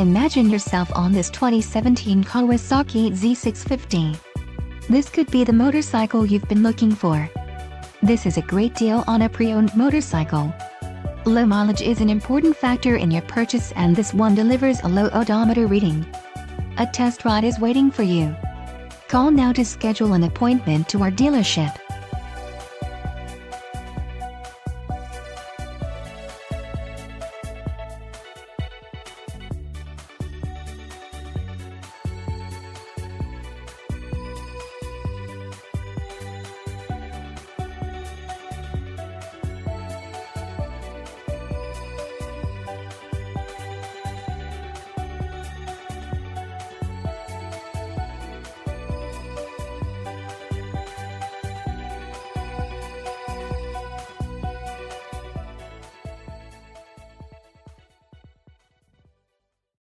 Imagine yourself on this 2017 Kawasaki Z650. This could be the motorcycle you've been looking for. This is a great deal on a pre-owned motorcycle. Low mileage is an important factor in your purchase and this one delivers a low odometer reading. A test ride is waiting for you. Call now to schedule an appointment to our dealership.